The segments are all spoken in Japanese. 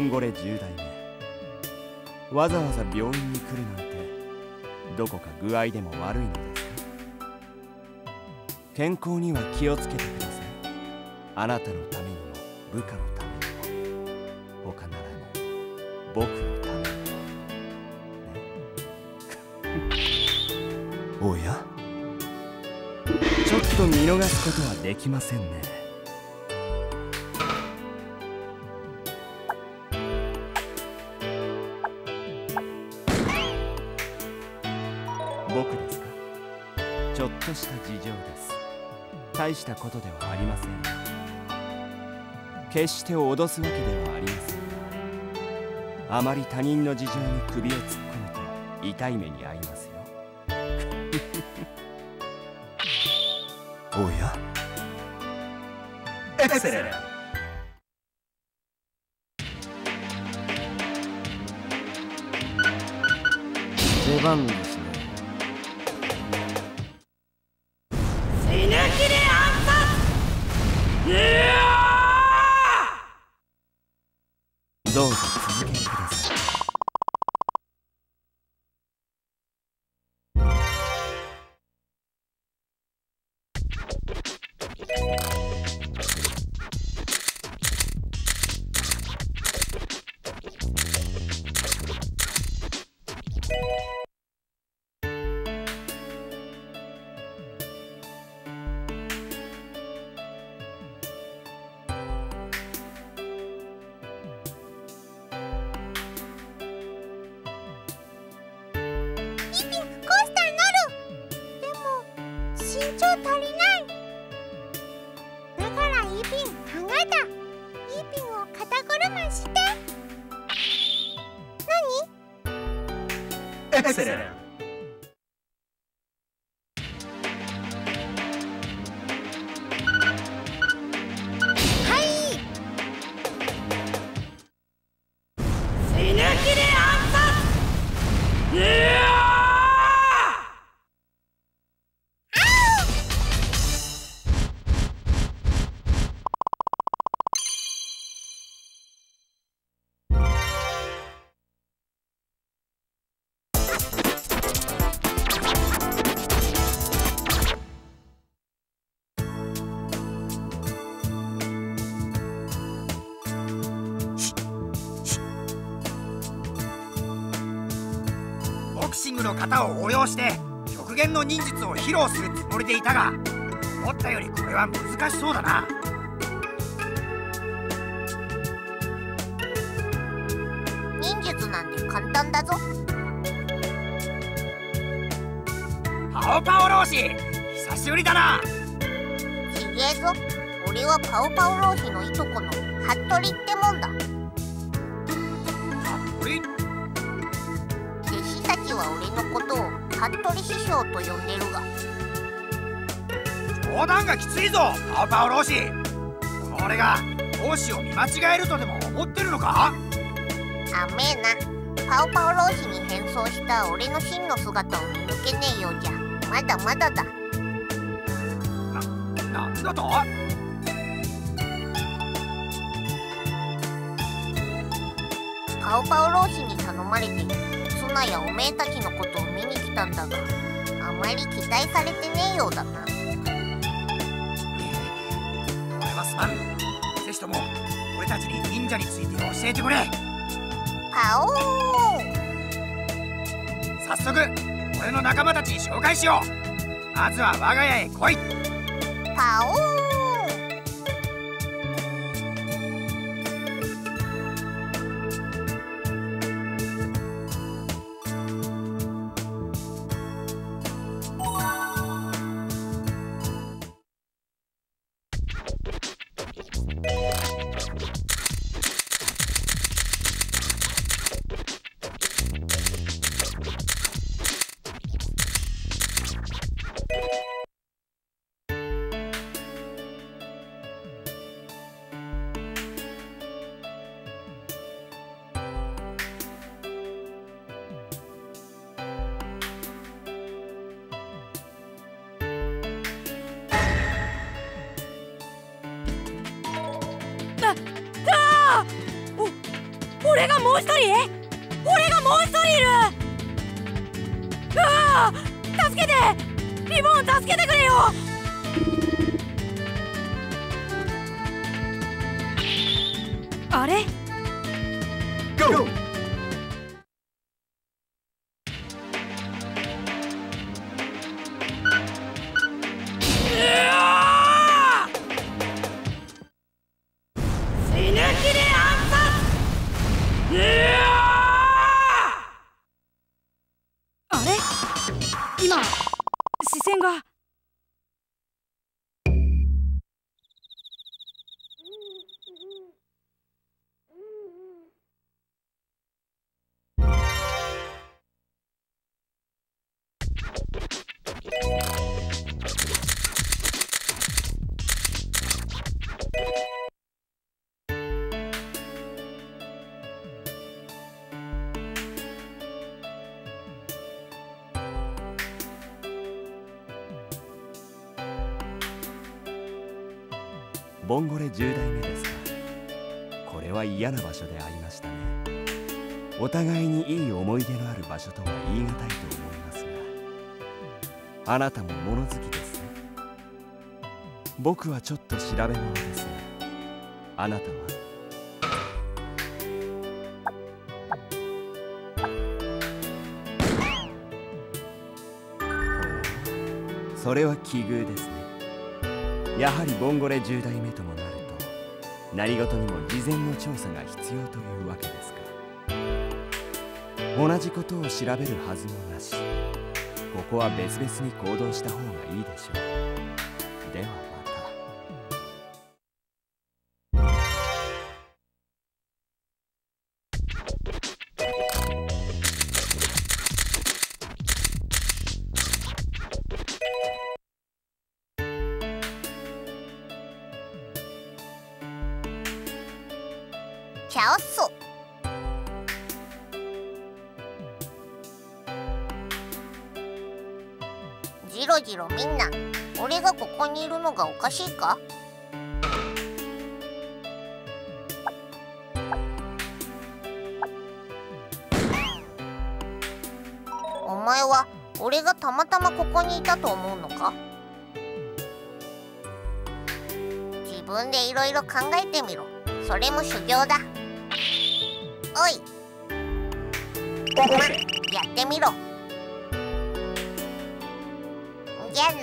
ンゴレ10代目わざわざ病院に来るなんてどこか具合でも悪いのですか？健康には気をつけてください。あなたのためにも部下のためにも。他ならぬ僕のために。もね。おや？ちょっと見逃すことはできませんね。大したことではありません。決して脅すわけではありません。があまり他人の事情に首を突っ込むと痛い目に遭いますよ。おや？エクセレンクシングの型を応用して極限の忍術を披露するつもりでいたが思ったよりこれは難しそうだな。忍術なんて簡単だぞ。パオパオ老子久しぶりだな。ちげえぞ。俺はパオパオ老子のいとこの服部ってもんだのことを服部師匠と呼んでるが。冗談がきついぞパオパオ老子こが講師を見間違えるとでも思ってるのか？あめえな。パオパオ老子に変装した俺の真の姿を見抜けねえようじゃ。まだまだだ。なんだと？パオパオ老子に頼まれてツナやおめえたちのことを見に来たんだがあまり期待されてねえようだな。これはすまん。ぜひとも俺たちに忍者について教えてくれ。パオー。早速俺の仲間たちに紹介しよう。まずは我が家へ来い。パオーよボンゴレ10代目ですかこれは嫌な場所でありましたね。お互いにいい思い出のある場所とは言い難いと思いますがあなたも物好きですね。僕はちょっと調べ物ですね。あなたは？それは奇遇ですね。やはりボンゴレ10代目ともなると何事にも事前の調査が必要というわけですか。ら同じことを調べるはずもなしここは別々に行動した方がいいでしょう。ではジロジロみんな。俺がここにいるのがおかしいか？お前は俺がたまたまここにいたと思うのか？自分でいろいろ考えてみろ。それも修行だ。おい。まやってみろ。じゃあな。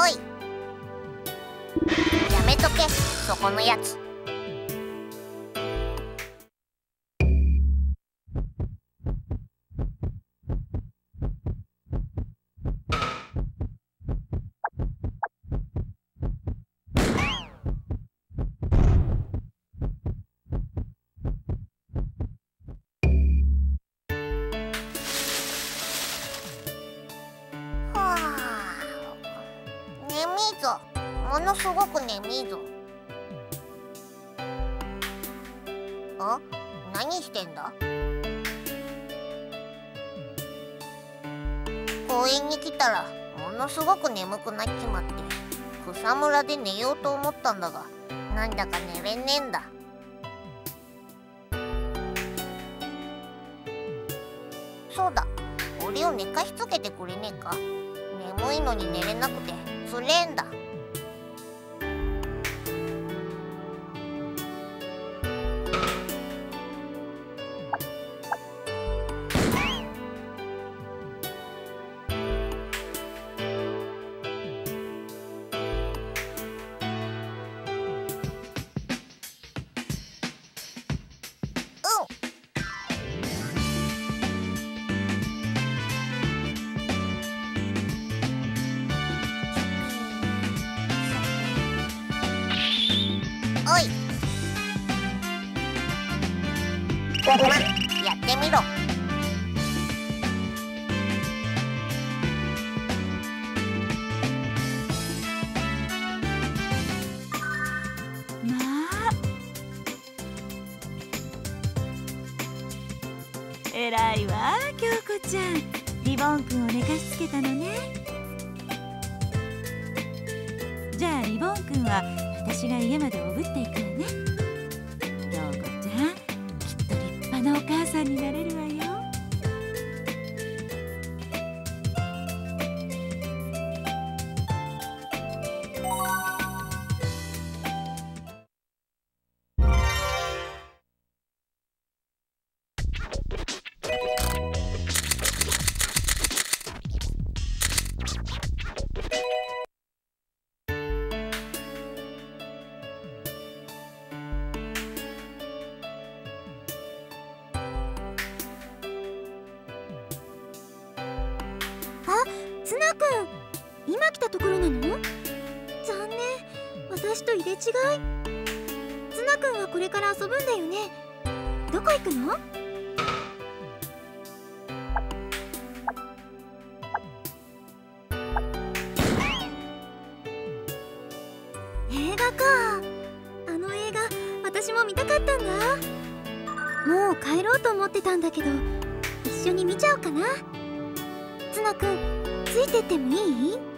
おい。やめとけそこのやつ。っていくから遊ぶんだよね。どこ行くの？映画か。あの映画私も見たかったんだ。もう帰ろうと思ってたんだけど一緒に見ちゃおうかな。ツナくんついてってもいい？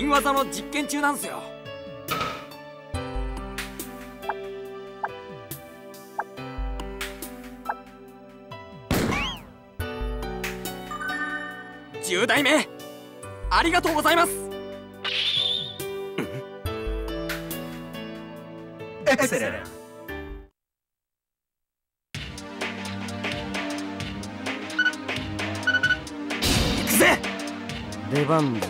新技の実験中なんすよ。10代目。ありがとうございます。エクセレン。行くぜ。出番で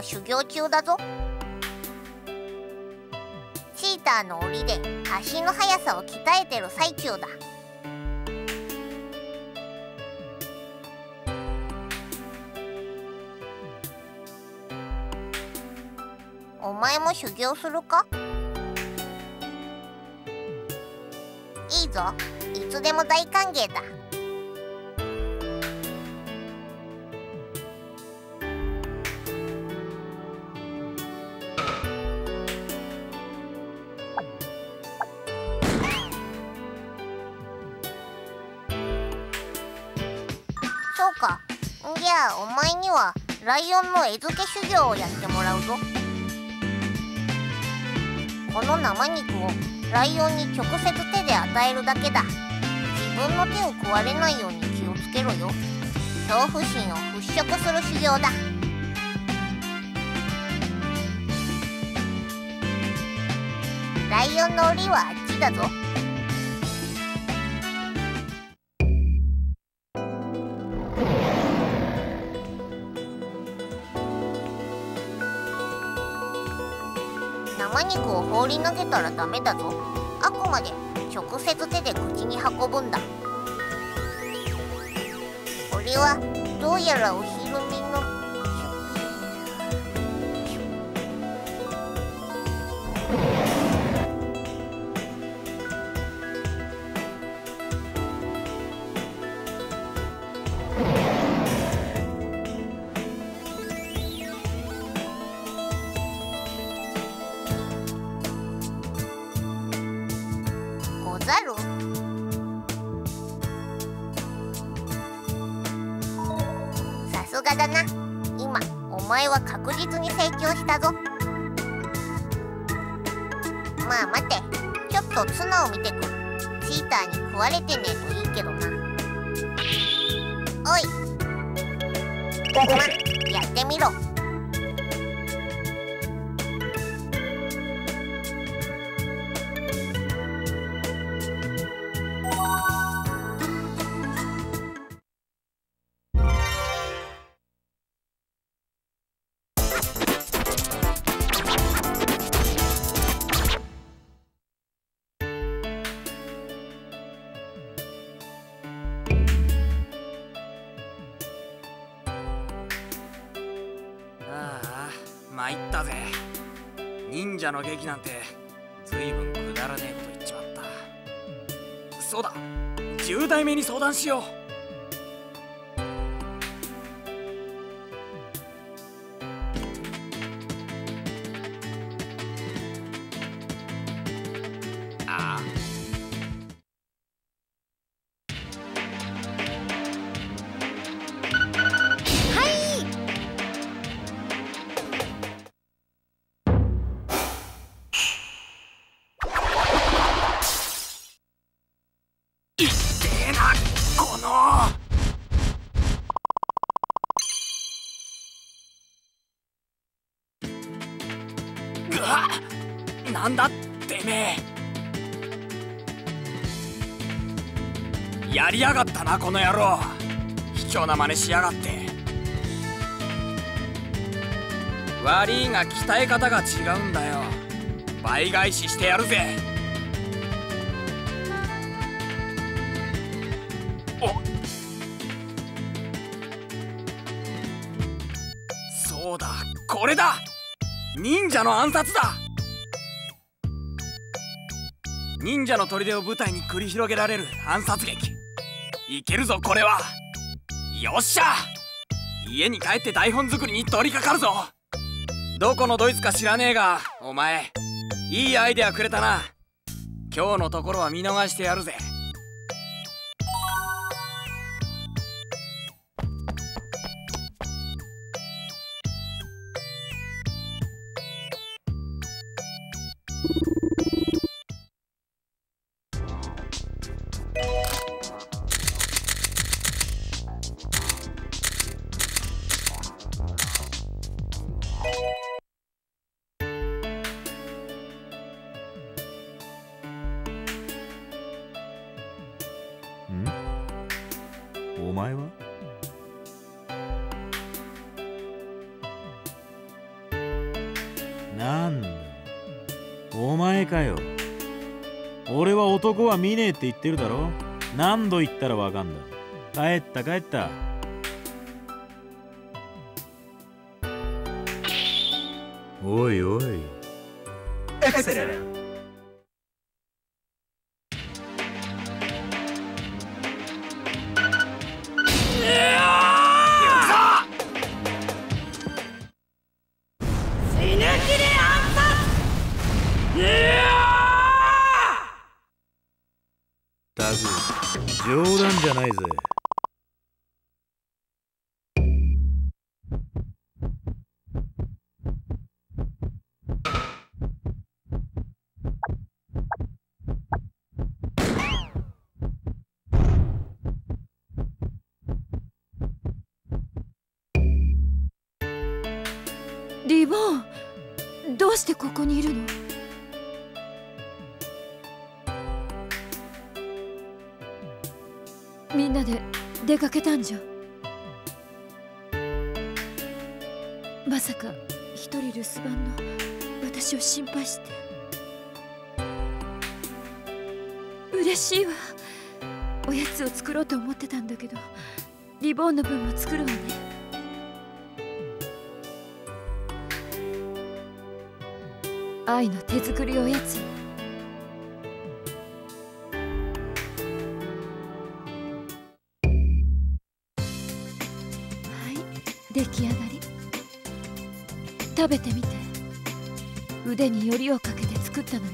は修行中だぞ。チーターの檻で足の速さを鍛えてる最中だ。お前も修行するか？いいぞ。いつでも大歓迎だ。ライオンの餌付け修行をやってもらうぞ。この生肉をライオンに直接手で与えるだけだ。自分の手を食われないように気をつけろよ。恐怖心を払拭する修行だ。ライオンの檻はあっちだぞ。り投げたらダメだぞ。あくまで直接手で口に運ぶんだ。これはどうやらおひわれてね。者の劇なんて随分くだらねえこと言っちまった。そうだ10代目に相談しよう。ったなこの野郎。卑怯な真似しやがって。悪いが鍛え方が違うんだよ。倍返ししてやるぜ。お。そうだこれだ。忍者の暗殺だ。忍者の砦を舞台に繰り広げられる暗殺劇。いけるぞこれは。よっしゃ。家に帰って台本作りに取り掛かるぞ。どこのドイツか知らねえがお前いいアイデアくれたな。今日のところは見逃してやるぜ。って言ってるだろ？何度言ったらわかんだ？帰った帰った。おいおい。たく冗談じみんなで出かけたんじゃ。まさか一人留守番の私を心配して。嬉しいわ。おやつを作ろうと思ってたんだけどリボンの分も作るわね。愛の手作りおやつ。べてみて。腕によりをかけて作ったのよ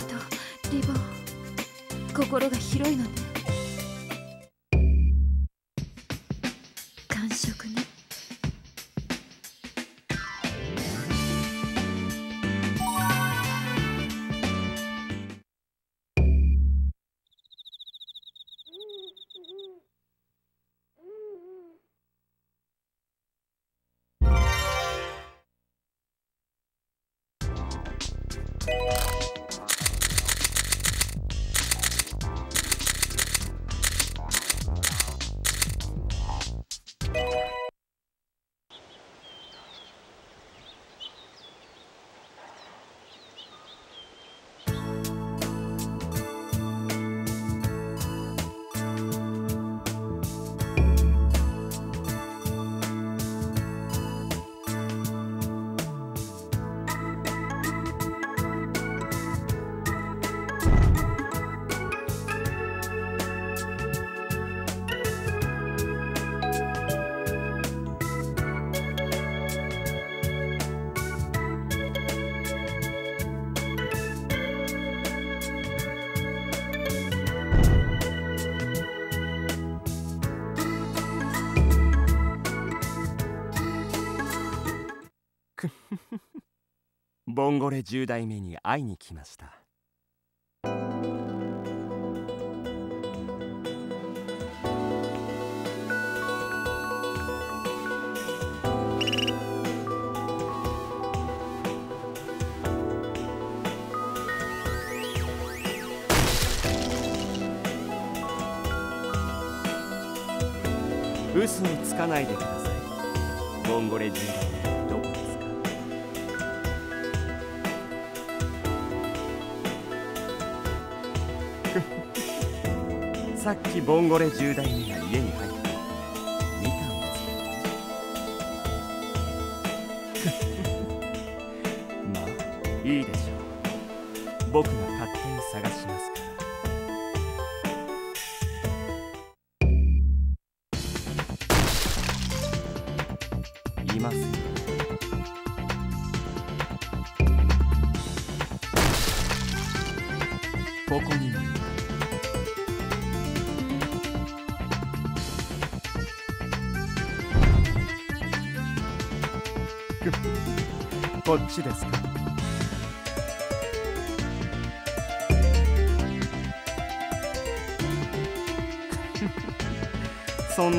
がとう。リボン。心が広いのね感触ね。ンゴレ10代目に会いに来ました。嘘をつかないでください。ボンゴレ10代目。さっきボンゴレ10代目が家に入って見たんですよ まあいいでしょう。僕が勝手に探します。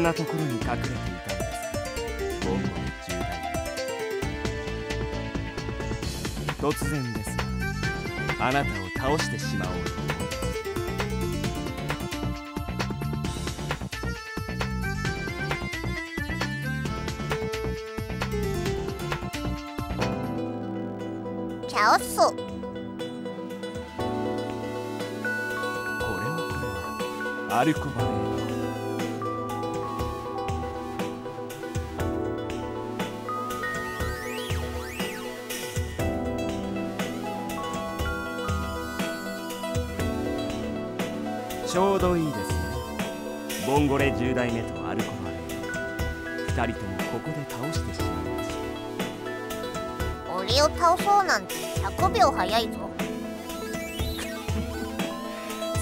なところに隠れていたのです。かボンゴレ10代突然ですがあなたを倒してしまおう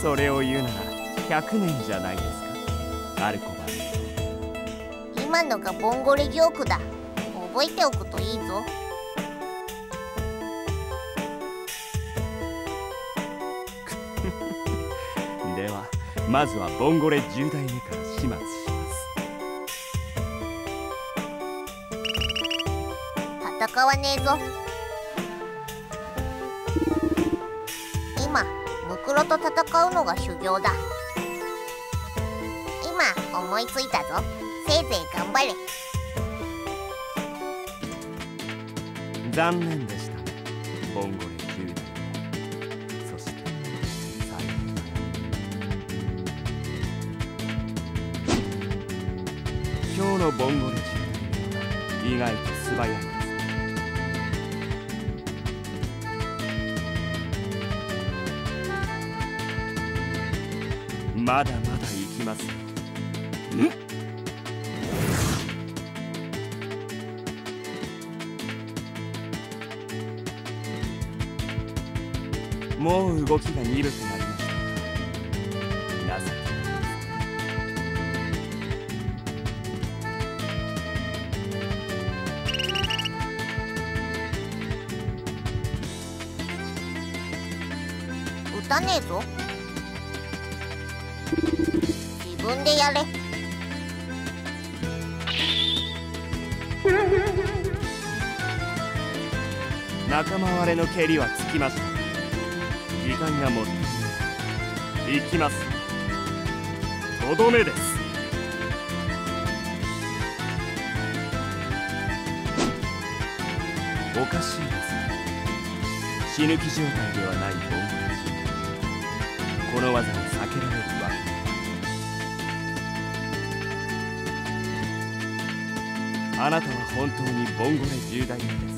それを言うなら100年じゃないですか。アルコバ今のがボンゴレジョークだ。覚えておくといいぞ。ド ではまずはボンゴレ10代目から始末します。戦わねえぞ。今ムクロと戦うのが修行だ。今思いついたぞ。せいぜい頑張れ。残念でした。ねボンゴレ10代そして最後今日のボンゴレ10代は意外と素早い。まだまだ行きます。よもう動きが鈍くな仲間割れの蹴りはつきました時間がもったいきます。とどめです。おかしいです。死ぬ気状態ではないボンゴレジこの技を避けられるわ。あなたは本当にボンゴレ10代目です。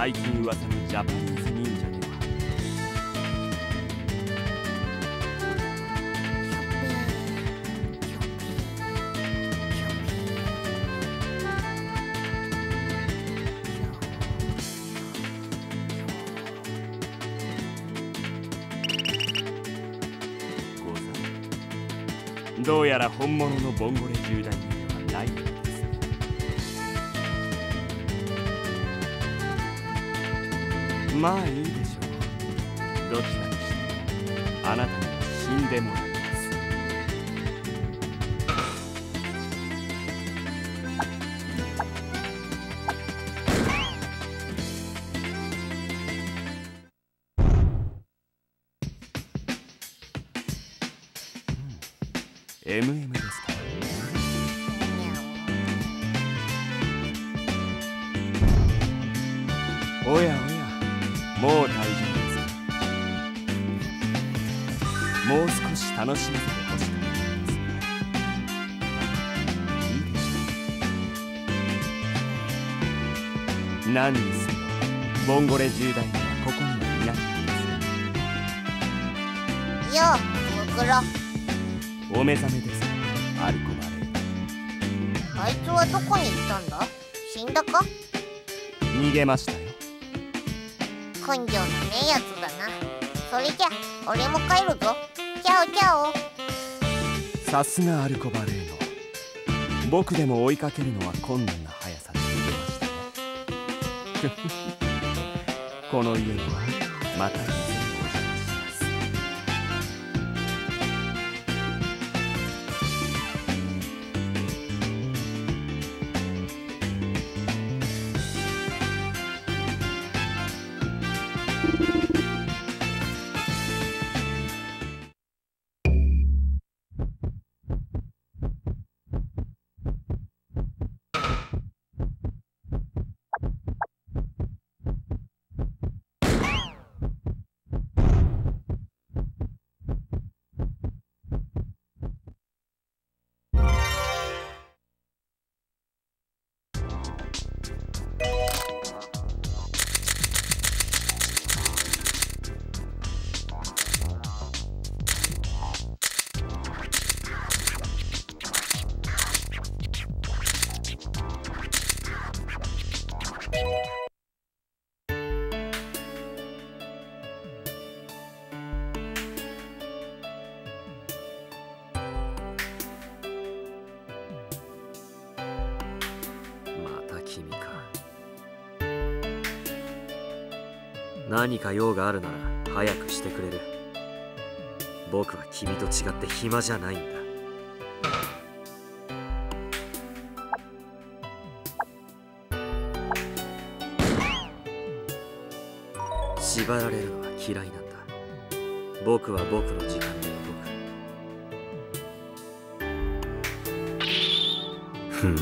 最近噂のジャパニーズ忍者ではどうやら本物のボンゴレ10代目まあいいでしょう。どちらにしても。あなたには死んでもらうンゴレ10代目はここにはいないんですようムクロお目覚めです。アルコバレあいつはどこに行ったんだ？死んだか？逃げましたよ。根性のねえやつだな。それじゃ俺も帰るぞ。チャオチャオ。さすがアルコバレーノ僕でも追いかけるのは困難な速さで逃げましたねこの家にはまたいず何か用があるなら早くしてくれる。僕は君と違って暇じゃないんだ。縛られるのは嫌いなんだ。僕は僕の時間で動く。ふん。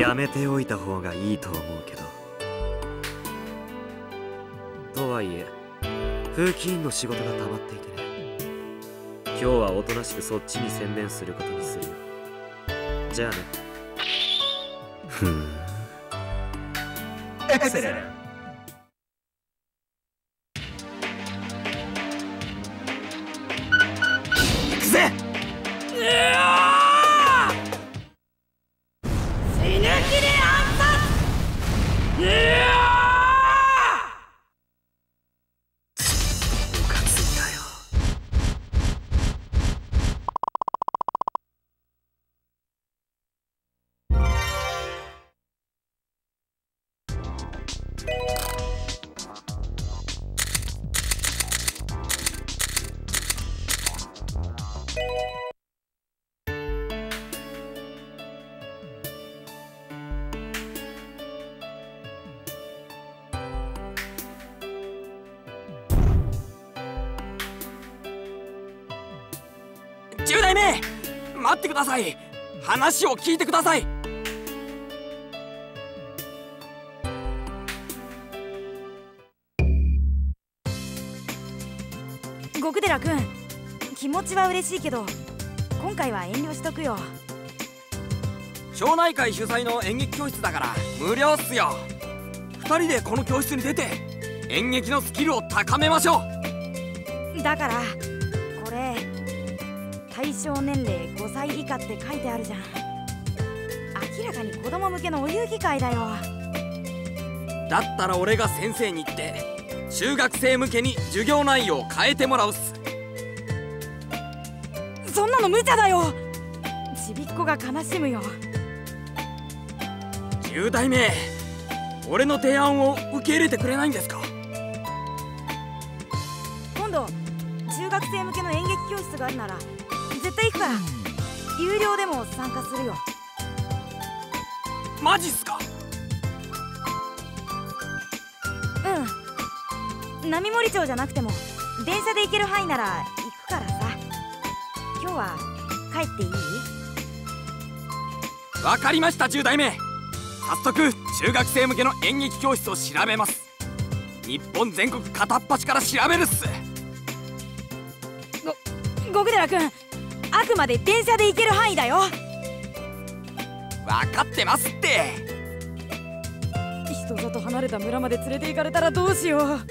やめておいた方がいいと思うけど。風紀委員の仕事が溜まっていてね。今日はおとなしくそっちに専念することにするよ。じゃあね。ふん。エクセレン話を聞いてください。極寺君気持ちは嬉しいけど今回は遠慮しとくよ。町内会主催の演劇教室だから無料っすよ。2人でこの教室に出て演劇のスキルを高めましょう。だから対象年齢5歳以下って書いてあるじゃん。明らかに子供向けのお遊戯会だよ。だったら俺が先生に言って中学生向けに授業内容を変えてもらうっす。そんなの無茶だよ。ちびっこが悲しむよ。10代目俺の提案を受け入れてくれないんですか？今度中学生向けの演劇教室があるなら絶対行くから。有料でも参加するよ。マジっすか？うん。波森町じゃなくても電車で行ける範囲なら行くからさ。今日は帰っていい？わかりました10代目。早速中学生向けの演劇教室を調べます。日本全国片っ端から調べるっす。極寺君あくまで電車で行ける範囲だよ。分かってますって。人里離れた村まで連れて行かれたらどうしよう。ん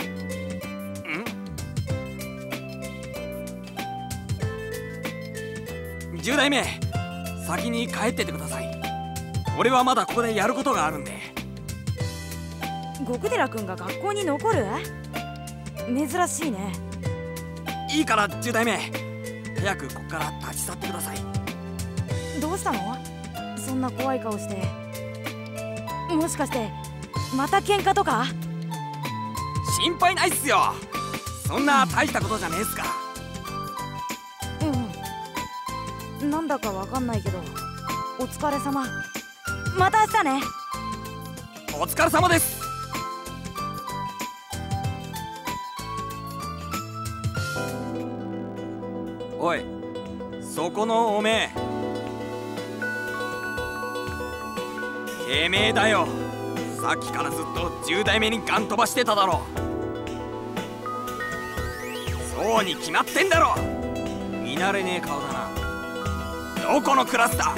？10代目先に帰っててください。俺はまだここでやることがあるんで。極寺君が学校に残る？珍しいね。いいから10代目早くここから立ち去ってください。どうしたの？そんな怖い顔して。もしかしてまた喧嘩とか？心配ないっすよ。そんな大したことじゃねえっすから。うん。なんだかわかんないけどお疲れ様。また明日ね。お疲れ様ですおいそこのおめえ。てめえだよ。さっきからずっと10代目にガン飛ばしてただろ。そうに決まってんだろ。見慣れねえ顔だな。どこのクラスだ。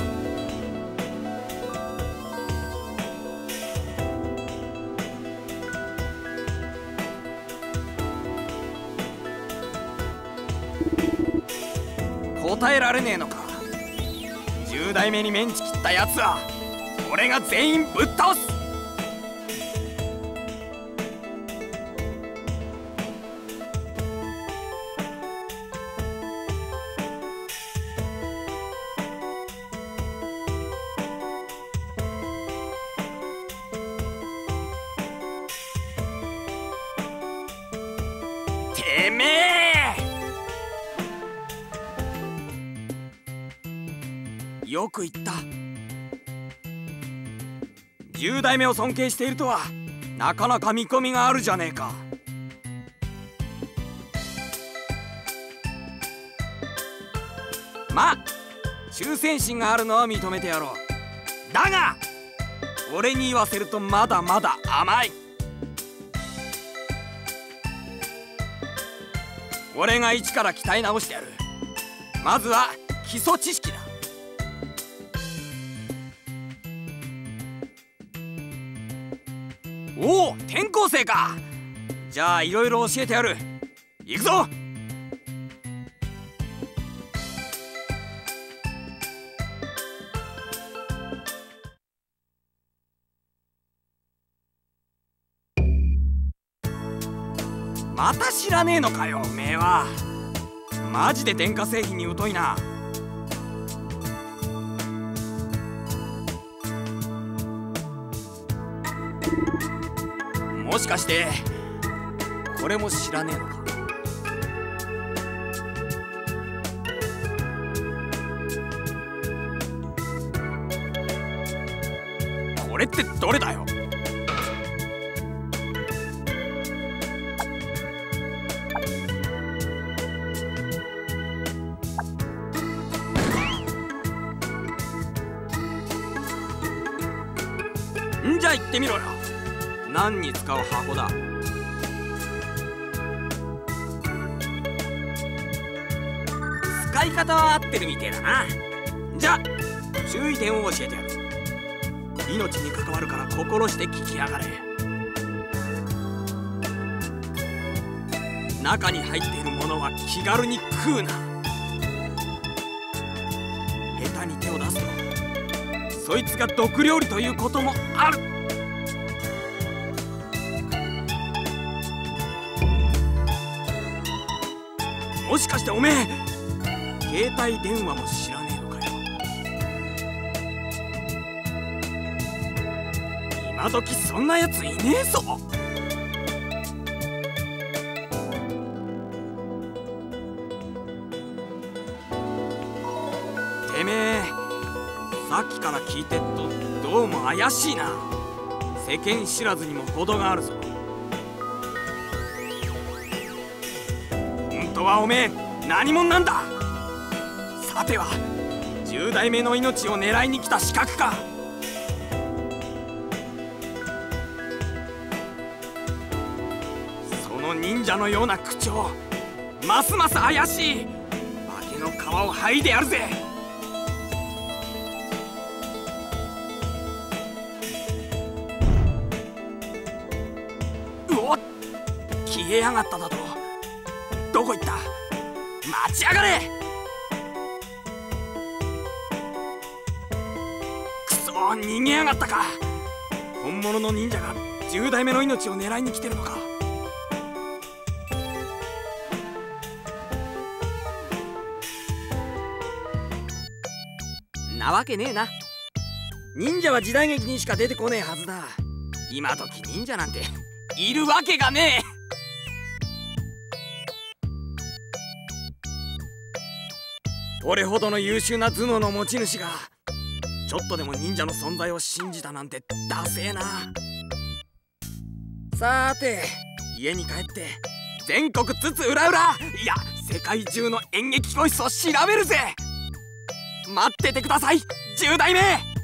えられねえのか。10代目にメンチ切ったやつは俺が全員ぶっ倒す。代目を尊敬しているとはなかなか見込みがあるじゃねえか。まあ忠誠心があるのは認めてやろう。だが俺に言わせるとまだまだ甘い。俺が一から鍛え直してやる。まずは基礎知識校生か。じゃあいろいろ教えてやる。行くぞ。また知らねえのかよおめえは。マジで電化製品に疎いな。もしかしてこれも知らねえのか？これってどれだよ？ん？じゃ言ってみろよ。何に使う箱だ？使い方は合ってるみてえだな。じゃ注意点を教えてやる。命に関わるから心して聞きやがれ。中に入っているものは気軽に食うな。下手に手を出すとそいつが毒料理ということもある。もしかしておめえ携帯電話も知らねえのかよ今時そんなやついねえぞ。てめえさっきから聞いてっとどうも怪しいな。世間知らずにも程があるぞ。はおめえ何者なんだ？さては10代目の命を狙いに来た資格か。その忍者のような口調ますます怪しい化けの皮を剥いでやるぜ。うおっ消えやがっただと。どこ行った？待ちやがれ！くそ逃げやがったか！本物の忍者が10代目の命を狙いに来てるのか！なわけねえな。忍者は時代劇にしか出てこねえはずだ。今時忍者なんているわけがねえ。俺ほどの優秀な頭脳の持ち主がちょっとでも忍者の存在を信じたなんてダセえな。さーて家に帰って全国津々浦々いや世界中の演劇教室を調べるぜ。待っててください10代目。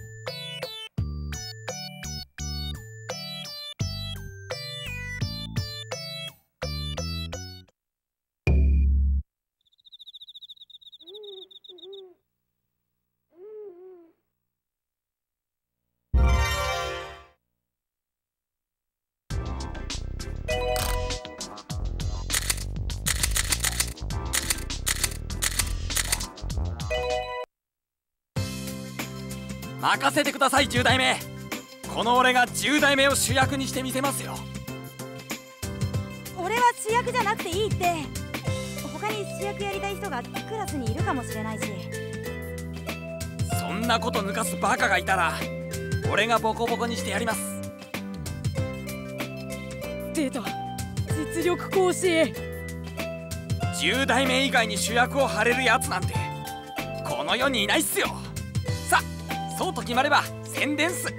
任せてください10代目。この俺が10代目を主役にしてみせますよ。俺は主役じゃなくていいって。他に主役やりたい人がクラスにいるかもしれないし。そんなこと抜かすバカがいたら俺がボコボコにしてやります。出た実力行使10代目以外に主役を張れるやつなんてこの世にいないっすよ。さそうと決まれば宣伝っす。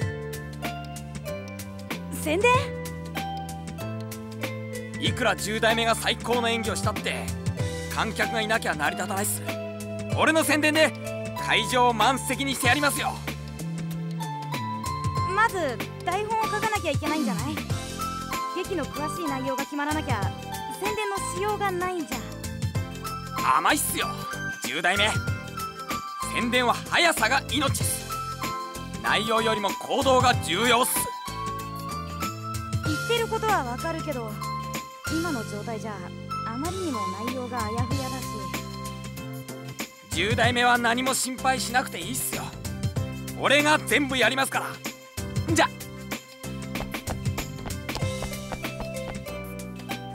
宣伝？いくら10代目が最高の演技をしたって観客がいなきゃ成り立たないっす。俺の宣伝で会場を満席にしてやりますよ。まず台本を書かなきゃいけないんじゃない？劇の詳しい内容が決まらなきゃ宣伝のしようがないんじゃ。甘いっすよ10代目。宣伝は速さが命っす内容よりも行動が重要っす。言ってることはわかるけど今の状態じゃあまりにも内容があやふやだし。10代目は何も心配しなくていいっすよ。俺が全部やりますから。じゃ。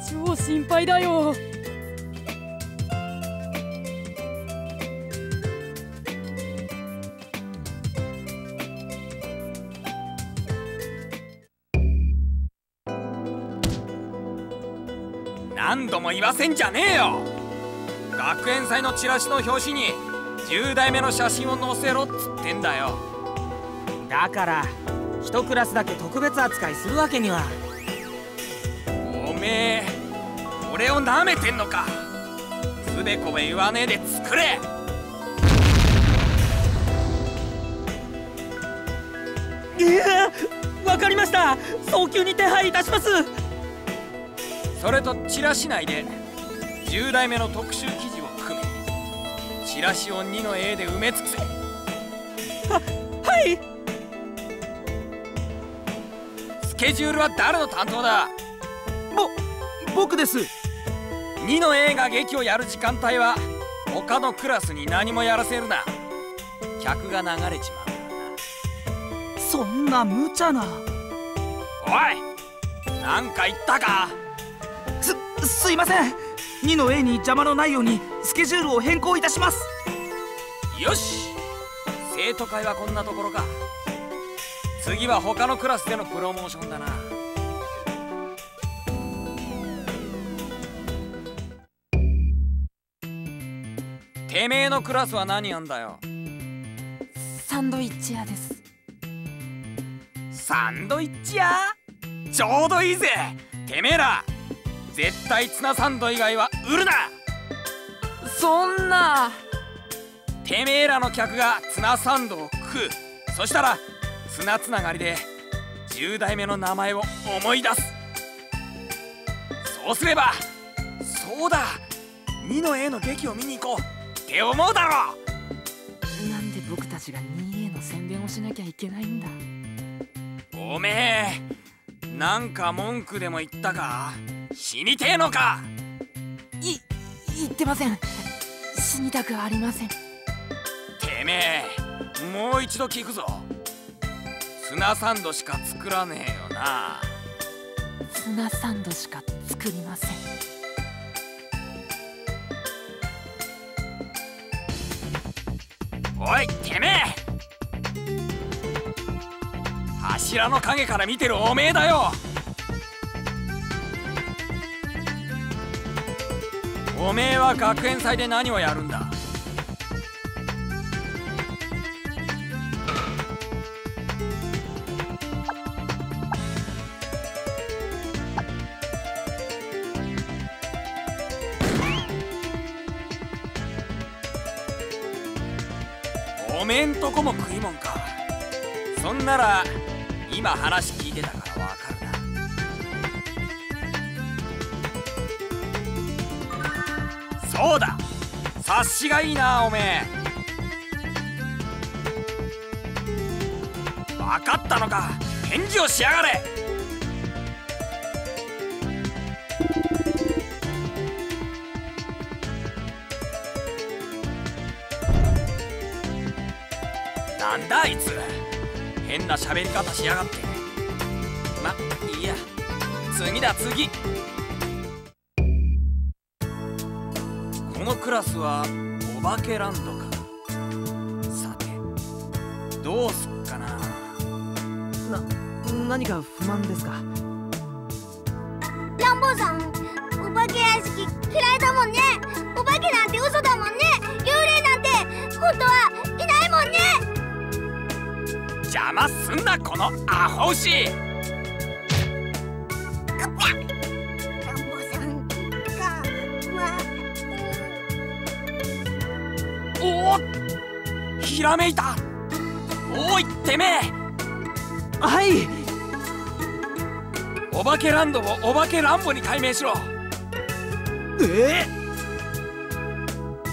超心配だよ何度も言わせんじゃねえよ。学園祭のチラシの表紙に10代目の写真を載せろっつってんだよ。だから一クラスだけ特別扱いするわけには。おめえ俺をなめてんのか。つべこべ言わねえで作れ。いやわかりました。早急に手配いたします。それとチラシ内で10代目の特集記事を組めチラシを2の A で埋め尽くせ。はい。スケジュールは誰の担当だ？ぼ僕です。2の A が劇をやる時間帯は他のクラスに何もやらせるな。客が流れちまうそんな無茶な。おいなんか言ったか？すすいません。2の A に邪魔のないようにスケジュールを変更いたします。よし。生徒会はこんなところか。次は他のクラスでのプロモーションだな。てめえのクラスは何やんだよ。サンドイッチ屋です。サンドイッチ屋？ちょうどいいぜ。てめえら絶対ツナサンド以外は売るな。そんな。てめえらの客がツナサンドを食う。そしたらツナつながりで10代目の名前を思い出す。そうすればそうだ2の A の劇を見に行こう。って思うだろなんで僕たちが 2A の宣伝をしなきゃいけないんだ。おめえなんか文句でも言ったか？死にてえのか？い言ってません。死にたくありません。てめえもう一度聞くぞ。ツナサンドしか作らねえよな。ツナサンドしか作りません。おいてめえ！柱の影から見てるおめえだよおめえは学園祭で何をやるんだ？おめえんとこも食いもんか。そんなら今話聞いてた。そうだ。察しがいいなおめえ。分かったのか。返事をしやがれ。なんだあいつ。変な喋り方しやがって。まいいや。次だ次。スはお化けランドか。さてどうすっかな。な何か不満ですか？ランボーさんお化け屋敷嫌いだもんね。化けなんて嘘だもんね。幽霊なんて本当はいないもんね。邪魔すんなこのアホ牛らめいた。おいてめえ。はい。お化けランドをお化けランボに改名しろ。え？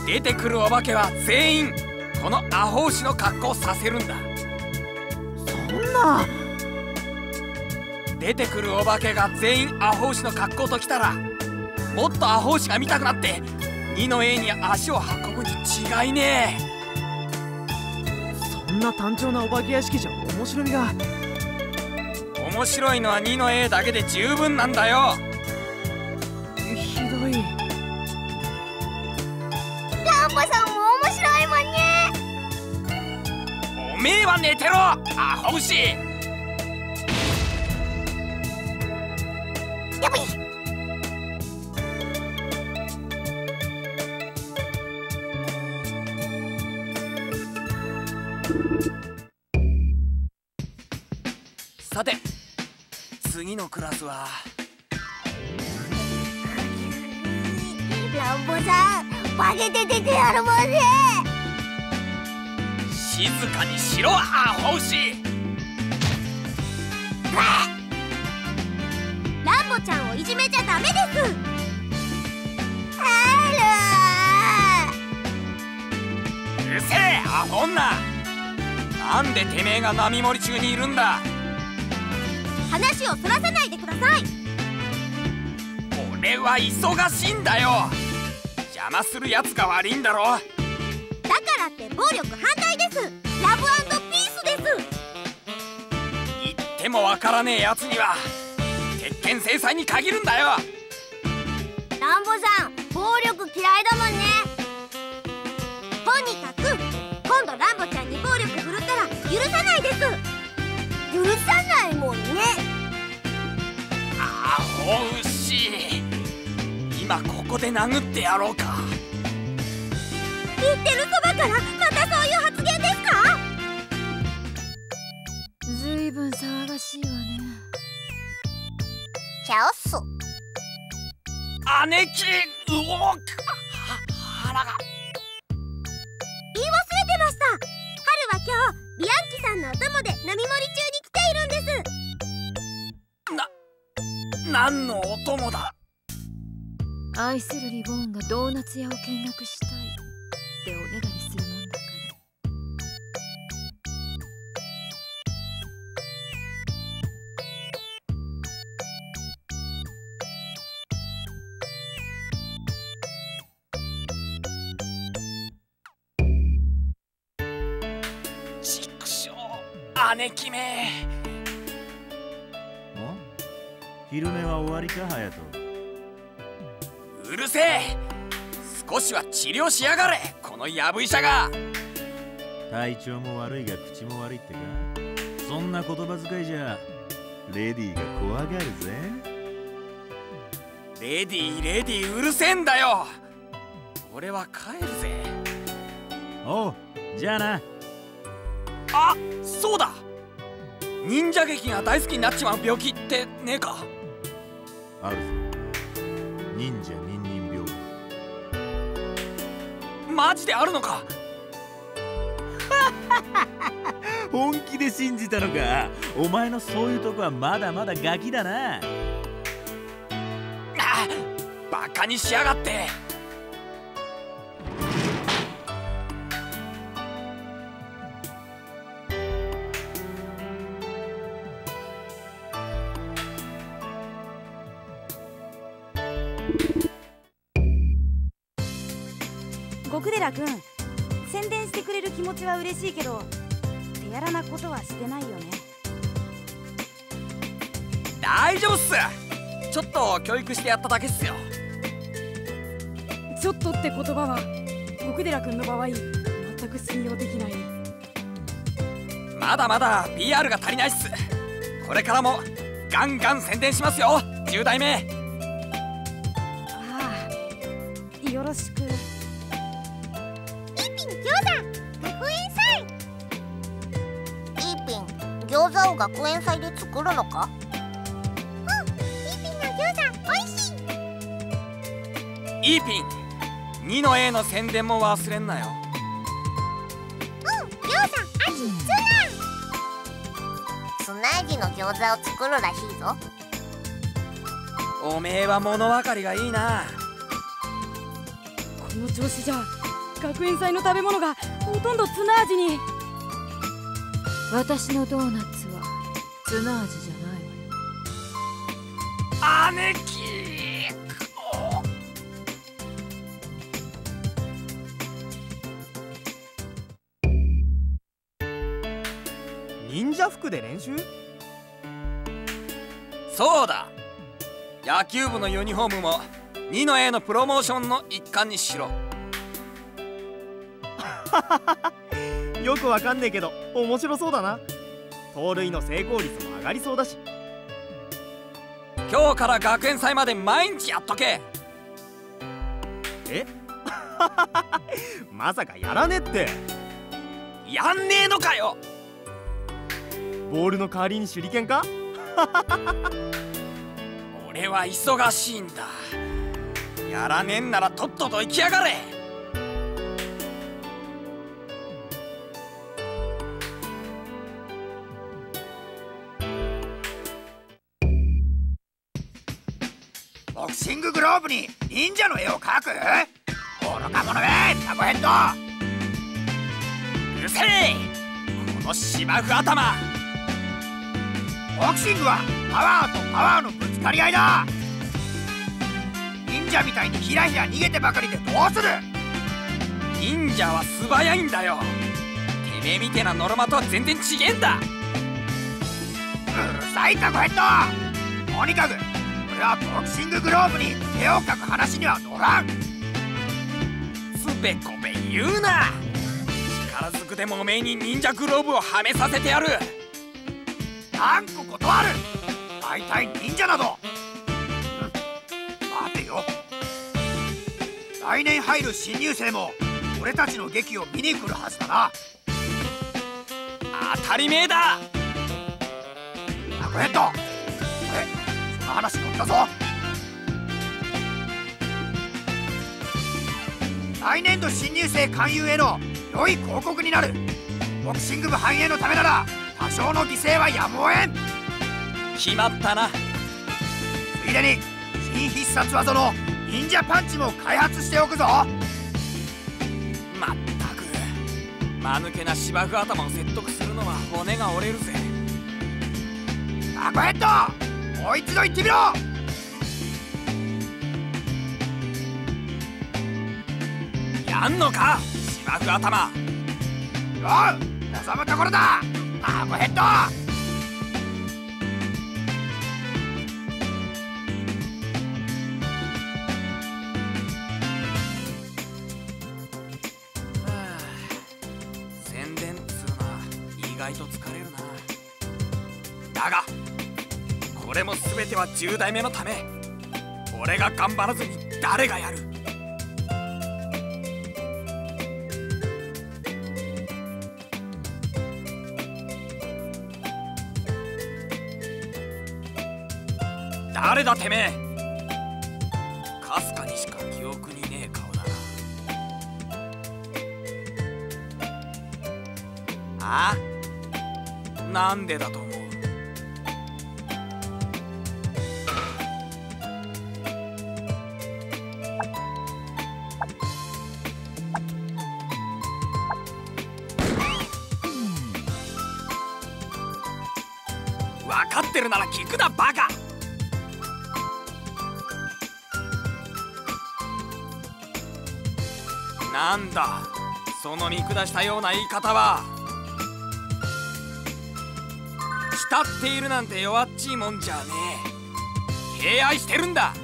出てくるお化けは全員このアホ牛の格好をさせるんだ。そんな。出てくるお化けが全員アホ牛の格好ときたらもっとアホ牛が見たくなって二の A に足を運ぶに違いねそんな単調なお化け屋敷じゃ面白みが。え面白いのは二の A だけで十分なんだよ。ひどい。ランボさんも面白いもんね。おめえは寝てろアホ牛次のクラスは。ランボさん化けて出てやるもんね静かにしろアホ牛。ランボちゃんをいじめちゃダメです。るせえアホ女。なんでてめえが波盛り中にいるんだ。ら話をそらさないでください。俺は忙しいんだよ。邪魔するやつが悪いんだろ。だからって暴力反対です。ラブピースです。言ってもわからねえやつには鉄拳制裁に限るんだよ。ランボさん暴力嫌いだもんねないもんね。アホ牛今ここで殴ってやろうか。言ってるそばからまたそういう発言ですか？ずいぶん騒がしいわね。チャオス姉貴うおは腹が。言い忘れてました。春は今日ビアンキさんのお供で波盛り中何のお供だ。愛するリボーンがドーナツ屋を見学したい。っておねだりわりか隼人うるせえ。少しは治療しやがれこのやぶ医者が。体調も悪いが口も悪いってか。そんな言葉遣いじゃレディーが怖がるぜ。レディーレディーうるせえんだよ。俺は帰るぜ。おうじゃあな。あそうだ。忍者劇が大好きになっちまう病気ってねえか？あるぞ。忍者ニンニン病マジであるのか？本気で信じたのか？お前のそういうとこはまだまだガキだな。あバカにしやがって君宣伝してくれる気持ちは嬉しいけど手やらなことはしてないよね。大丈夫っす。ちょっと教育してやっただけっすよ。ちょっとって言葉は極寺君の場合全く信用できない。まだまだ PR が足りないっす。これからもガンガン宣伝しますよ。10代目。ああよろしく餃子を学園祭で作るのか？うんイーピンの餃子おいしい。イーピン2の A の宣伝も忘れんなよ。うん餃子味ツナ味の餃子を作るらしいぞ。おめえは物分かりがいいな。この調子じゃ学園祭の食べ物がほとんどツナ味に。私のドーナツはツナ味じゃないわよ。姉貴忍者服で練習？そうだ。野球部のユニフォームも2の A のプロモーションの一環にしろ。よくわかんねえけど面白そうだな。盗塁の成功率も上がりそうだし。今日から学園祭まで毎日やっとけ。え？まさかやらねえって。やんねえのかよ。ボールの代わりに手裏剣か？俺は忙しいんだ。やらねえんならとっとと行きやがれローブに忍者の絵を描く？愚か者めタコヘッド。うるせえこの芝生頭。ボクシングはパワーとパワーのぶつかり合いだ。忍者みたいにひらひら逃げてばかりでどうする？忍者は素早いんだよ。てめえみてえなノルマとは全然違えんだ。うるさいタコヘッド。とにかく俺はボクシンググローブに絵を描く話には乗らん。つべこべ言うな。力ずくでもおめえに忍者グローブをはめさせてやる。何個断る。大体忍者など、うん、待てよ。来年入る新入生も俺たちの劇を見に来るはずだな。当たり前だ。タコヘッドえ話乗ったぞ。来年度新入生勧誘への良い広告になる。ボクシング部繁栄のためなら多少の犠牲はやむをえん。決まったな。ついでに新必殺技の忍者パンチも開発しておくぞ。まったく。間抜けな芝生頭を説得するのは骨が折れるぜ。タコヘッドもう一度言ってみろ！やんのか芝生頭。おう望むところだ。タコヘッド！は10代目のため俺が頑張らずに誰がやる。誰だてめえ。かすかにしか記憶にねえ顔だな。あ？なんでだと？なんだ。その見下したような言い方は。慕っているなんて弱っちいもんじゃねえ。敬愛してるんだ。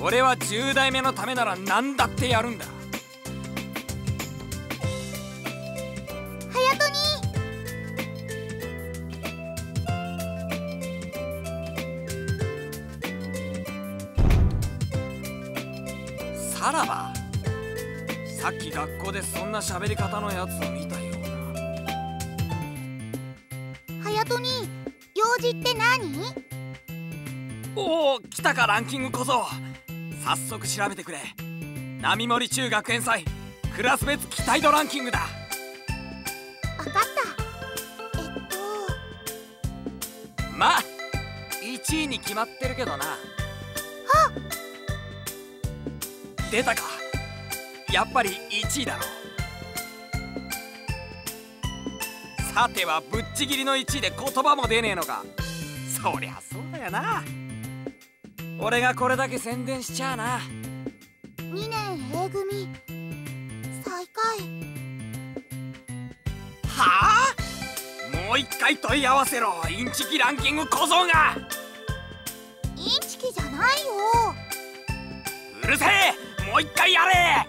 俺は10代目のためなら何だってやるんだ。な喋り方のやつを見たような。隼人に用事って何？おお来たかランキング小僧早速調べてくれ。波森中学園祭クラス別期待度ランキングだ。わかった。えっと。まあ1位に決まってるけどな。出たか。やっぱり1位だろさてはぶっちぎりの1位で言葉も出ねえのか。そりゃそうだよな。俺がこれだけ宣伝しちゃあな。2年 A 組。最下位。はあ？もう一回問い合わせろ。インチキランキング小僧が。インチキじゃないよ。うるせえ！もう一回やれ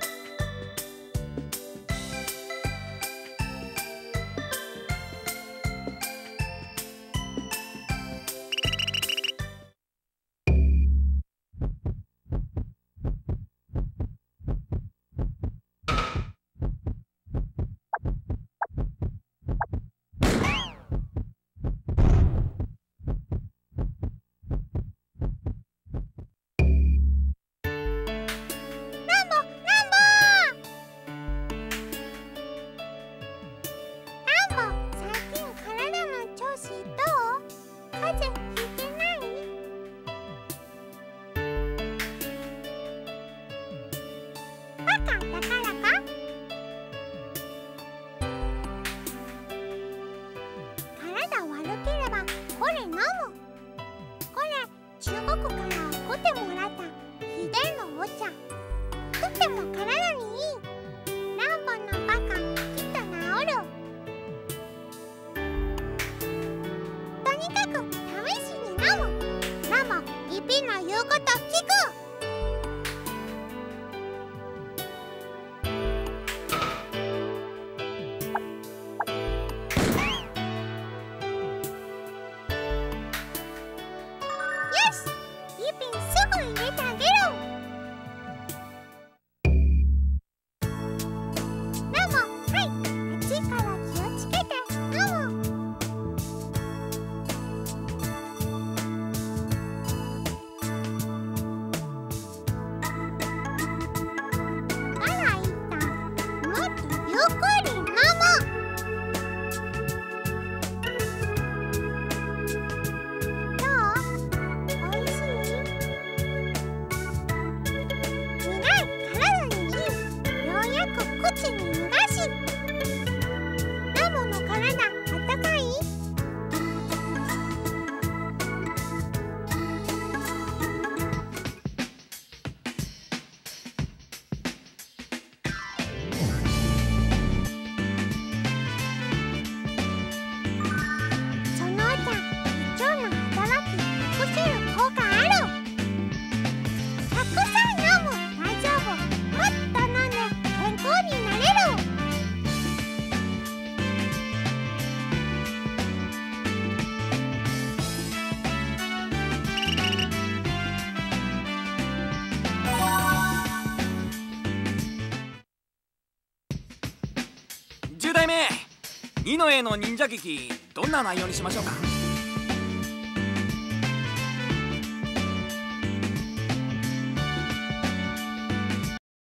10代目二の A の忍者劇どんな内容にしましょうか？